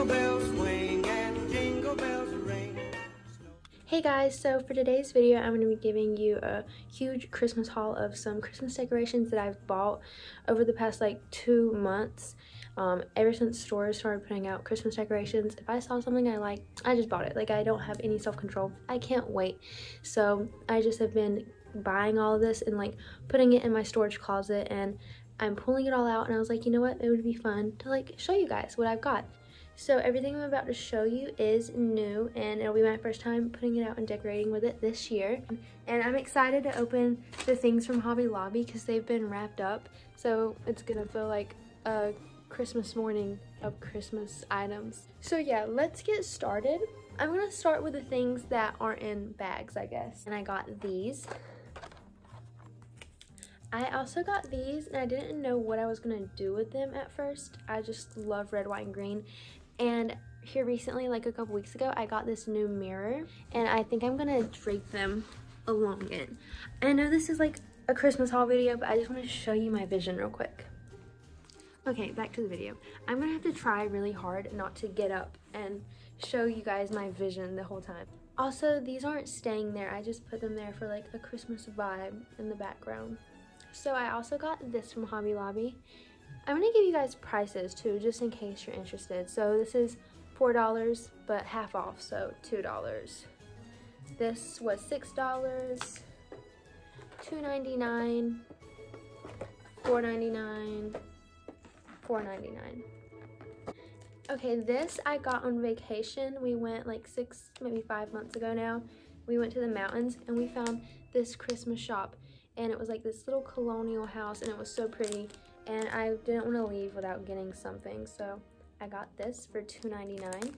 Jingle bells swing and jingle bells ring. Hey guys, so for today's video, I'm going to be giving you a huge Christmas haul of some Christmas decorations that I've bought over the past like two months. Um, ever since stores started putting out Christmas decorations, if I saw something I like, I just bought it. Like I don't have any self-control. I can't wait. So I just have been buying all of this and like putting it in my storage closet and I'm pulling it all out and I was like, you know what, it would be fun to like show you guys what I've got. So everything I'm about to show you is new and it'll be my first time putting it out and decorating with it this year. And I'm excited to open the things from Hobby Lobby because they've been wrapped up. So it's gonna feel like a Christmas morning of Christmas items. So yeah, let's get started. I'm gonna start with the things that aren't in bags, I guess. And I got these. I also got these and I didn't know what I was gonna do with them at first. I just love red, white, and green and here recently, like a couple weeks ago, I got this new mirror and I think I'm gonna drape them along it. I know this is like a Christmas haul video, but I just wanna show you my vision real quick. Okay, back to the video. I'm gonna have to try really hard not to get up and show you guys my vision the whole time. Also, these aren't staying there. I just put them there for like a Christmas vibe in the background. So I also got this from Hobby Lobby. I'm to give you guys prices too, just in case you're interested. So this is $4, but half off, so $2. This was $6, $2.99, $4.99, $4.99. Okay, this I got on vacation. We went like six, maybe five months ago now. We went to the mountains and we found this Christmas shop and it was like this little colonial house and it was so pretty and I didn't want to leave without getting something so I got this for $2.99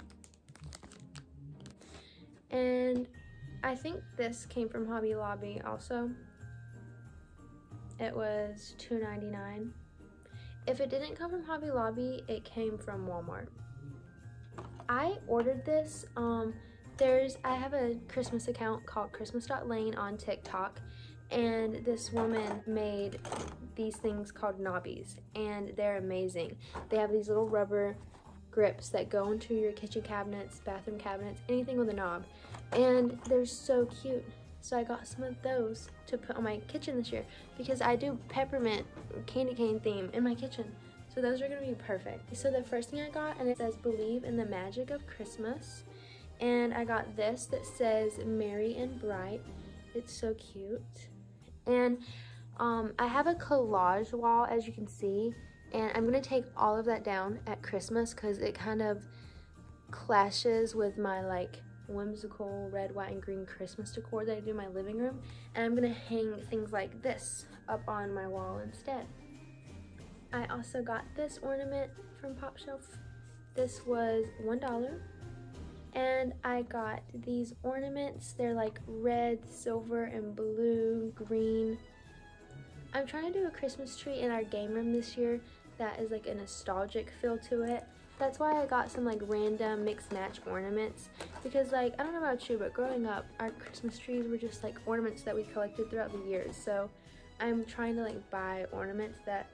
and I think this came from Hobby Lobby also. It was $2.99 if it didn't come from Hobby Lobby it came from Walmart. I ordered this um there's I have a Christmas account called christmas.lane on TikTok and this woman made these things called knobbies and they're amazing. They have these little rubber grips that go into your kitchen cabinets, bathroom cabinets, anything with a knob and they're so cute. So I got some of those to put on my kitchen this year because I do peppermint candy cane theme in my kitchen. So those are gonna be perfect. So the first thing I got and it says believe in the magic of Christmas and I got this that says merry and bright. It's so cute. And um, I have a collage wall, as you can see, and I'm going to take all of that down at Christmas because it kind of clashes with my like whimsical red, white, and green Christmas decor that I do in my living room. And I'm going to hang things like this up on my wall instead. I also got this ornament from Pop Shelf. This was $1 and I got these ornaments. They're like red, silver, and blue, green. I'm trying to do a Christmas tree in our game room this year that is like a nostalgic feel to it. That's why I got some like random mixed match ornaments because like, I don't know about you, but growing up, our Christmas trees were just like ornaments that we collected throughout the years. So I'm trying to like buy ornaments that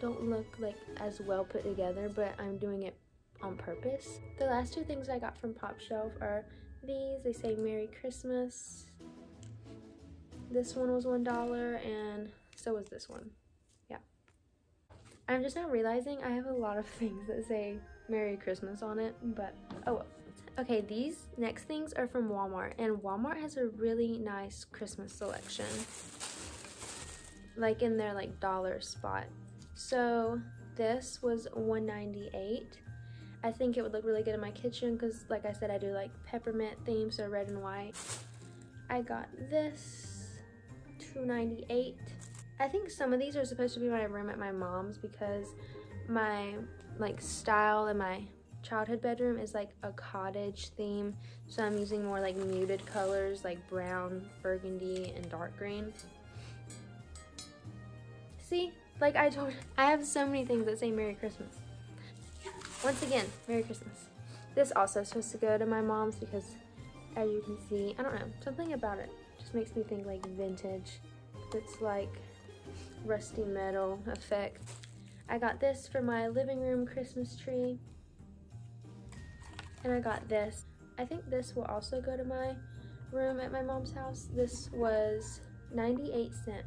don't look like as well put together, but I'm doing it on purpose. The last two things I got from Pop Shelf are these. They say Merry Christmas. This one was $1 and so was this one. Yeah. I'm just now realizing I have a lot of things that say Merry Christmas on it, but oh well. Okay, these next things are from Walmart, and Walmart has a really nice Christmas selection. Like in their like dollar spot. So this was 198 I think it would look really good in my kitchen because like I said, I do like peppermint themes, so red and white. I got this, 298. I think some of these are supposed to be my room at my mom's because my like style in my childhood bedroom is like a cottage theme. So I'm using more like muted colors like brown, burgundy, and dark green. See, like I told, I have so many things that say Merry Christmas. Once again, Merry Christmas. This also is supposed to go to my mom's because as you can see, I don't know, something about it just makes me think like vintage. It's like rusty metal effect. I got this for my living room Christmas tree. And I got this. I think this will also go to my room at my mom's house. This was 98 cent.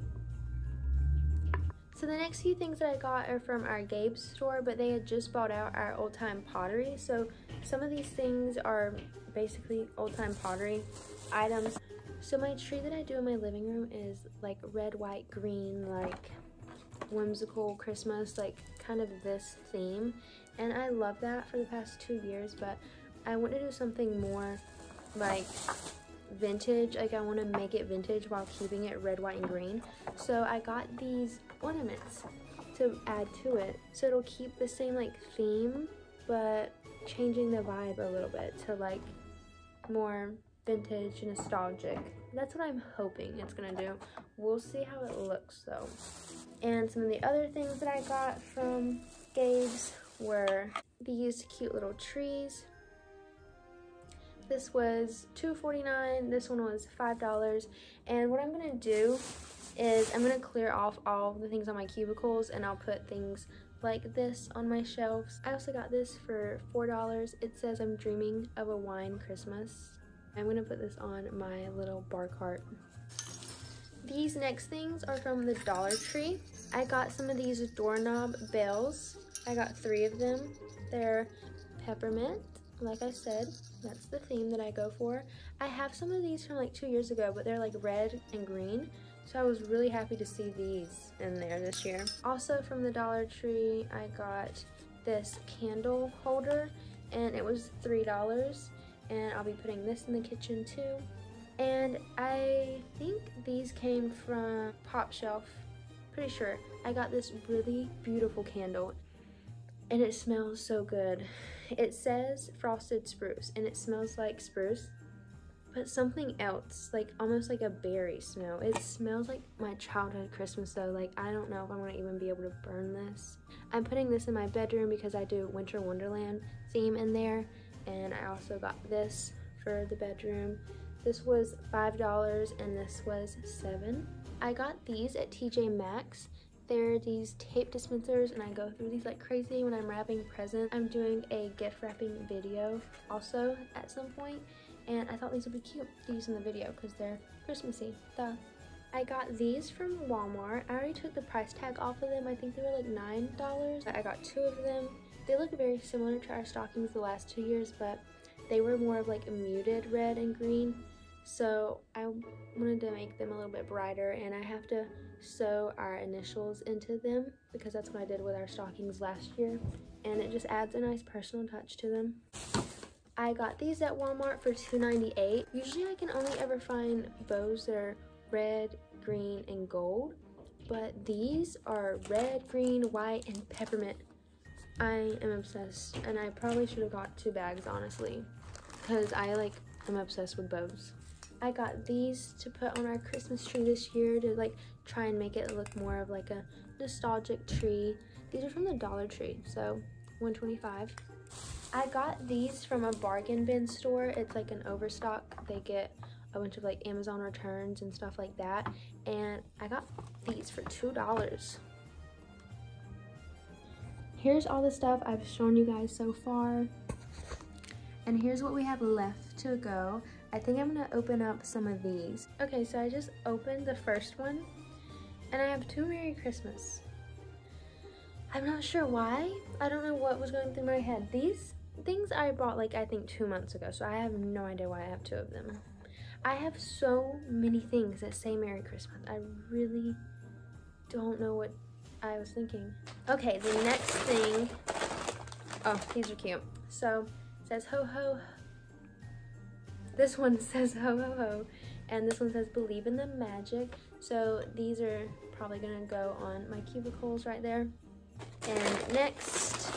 So the next few things that I got are from our Gabe's store, but they had just bought out our old time pottery. So some of these things are basically old time pottery items. So my tree that I do in my living room is like red, white, green, like whimsical Christmas, like kind of this theme. And I love that for the past two years, but I want to do something more like vintage. Like I want to make it vintage while keeping it red white and green. So I got these ornaments to add to it. So it'll keep the same like theme but changing the vibe a little bit to like more vintage nostalgic that's what I'm hoping it's gonna do we'll see how it looks though and some of the other things that I got from Gabe's were these cute little trees this was $2.49. This one was $5. And what I'm to do is I'm to clear off all the things on my cubicles and I'll put things like this on my shelves. I also got this for $4. It says I'm dreaming of a wine Christmas. I'm to put this on my little bar cart. These next things are from the Dollar Tree. I got some of these doorknob bells. I got three of them. They're peppermint, like I said, that's the theme that I go for. I have some of these from like two years ago, but they're like red and green. So I was really happy to see these in there this year. Also from the Dollar Tree, I got this candle holder and it was $3 and I'll be putting this in the kitchen too. And I think these came from Pop Shelf, pretty sure. I got this really beautiful candle and it smells so good. It says frosted spruce and it smells like spruce, but something else, like almost like a berry smell. It smells like my childhood Christmas though. Like I don't know if I'm gonna even be able to burn this. I'm putting this in my bedroom because I do Winter Wonderland theme in there. And I also got this for the bedroom. This was $5 and this was seven. I got these at TJ Maxx they're these tape dispensers and I go through these like crazy when I'm wrapping presents. I'm doing a gift wrapping video also at some point and I thought these would be cute to use in the video because they're Christmassy. Duh. I got these from Walmart. I already took the price tag off of them. I think they were like $9. I got two of them. They look very similar to our stockings the last two years, but they were more of like a muted red and green. So I wanted to make them a little bit brighter and I have to sew our initials into them because that's what I did with our stockings last year and it just adds a nice personal touch to them. I got these at Walmart for $2.98. Usually I can only ever find bows that are red, green, and gold, but these are red, green, white, and peppermint. I am obsessed and I probably should have got two bags honestly because I like am obsessed with bows. I got these to put on our Christmas tree this year to like try and make it look more of like a nostalgic tree. These are from the Dollar Tree, so 125. I got these from a bargain bin store. It's like an overstock. They get a bunch of like Amazon returns and stuff like that. And I got these for $2. Here's all the stuff I've shown you guys so far. And here's what we have left to go. I think I'm gonna open up some of these. Okay, so I just opened the first one and I have two Merry Christmas. I'm not sure why. I don't know what was going through my head. These things I bought like I think two months ago, so I have no idea why I have two of them. I have so many things that say Merry Christmas. I really don't know what I was thinking. Okay, the next thing, oh, these are cute. So, says ho ho this one says ho ho ho, and this one says believe in the magic. So these are probably gonna go on my cubicles right there. And next,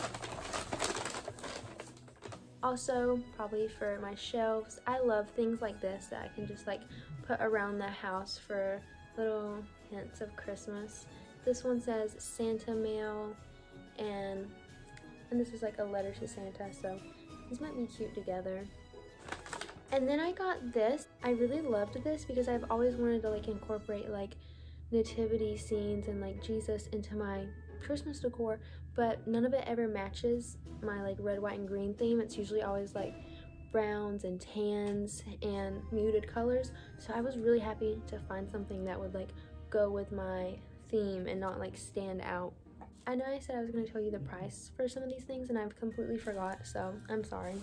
also probably for my shelves, I love things like this that I can just like put around the house for little hints of Christmas. This one says Santa mail and and this is like a letter to Santa so these might be cute together. And then I got this. I really loved this because I've always wanted to like incorporate like nativity scenes and like Jesus into my Christmas decor, but none of it ever matches my like red, white, and green theme. It's usually always like browns and tans and muted colors. So I was really happy to find something that would like go with my theme and not like stand out. I know I said I was going to tell you the price for some of these things and I've completely forgot, so I'm sorry.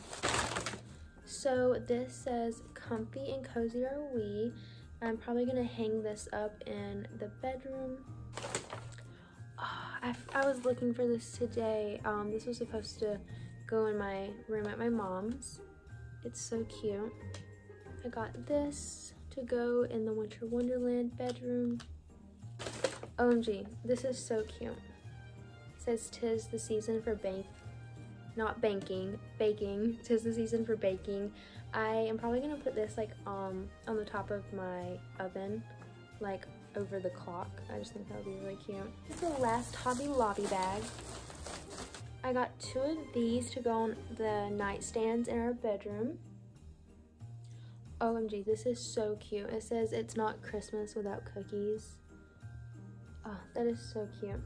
So this says comfy and cozy are we. I'm probably going to hang this up in the bedroom. Oh, I, I was looking for this today. Um, this was supposed to go in my room at my mom's. It's so cute. I got this to go in the Winter Wonderland bedroom. OMG, this is so cute. It says tis the season for bank, not banking, baking. Tis the season for baking. I am probably gonna put this like um on the top of my oven, like over the clock. I just think that would be really cute. This is the last Hobby Lobby bag. I got two of these to go on the nightstands in our bedroom. OMG, this is so cute. It says it's not Christmas without cookies. Oh, that is so cute.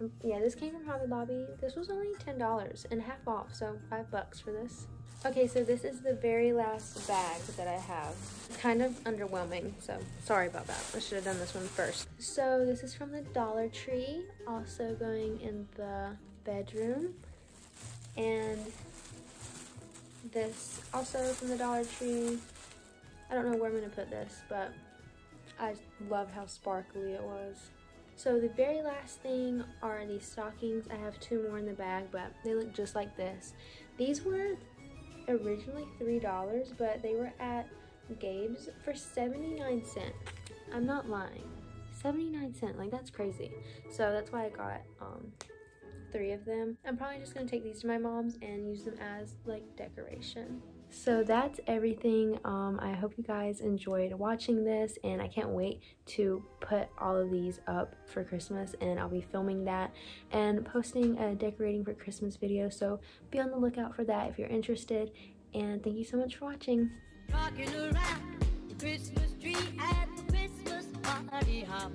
Um, yeah, this came from Hobby Lobby. This was only $10 and half off, so five bucks for this. Okay, so this is the very last bag that I have. Kind of underwhelming, so sorry about that. I should have done this one first. So this is from the Dollar Tree, also going in the bedroom. And this also from the Dollar Tree. I don't know where I'm to put this, but I love how sparkly it was. So the very last thing are these stockings. I have two more in the bag, but they look just like this. These were originally $3, but they were at Gabe's for 79 cents. I'm not lying. 79 cents, like that's crazy. So that's why I got um, three of them. I'm probably just gonna take these to my mom's and use them as like decoration. So that's everything. Um, I hope you guys enjoyed watching this and I can't wait to put all of these up for Christmas and I'll be filming that and posting a decorating for Christmas video. So be on the lookout for that if you're interested and thank you so much for watching. Christmas tree at the Christmas party hop.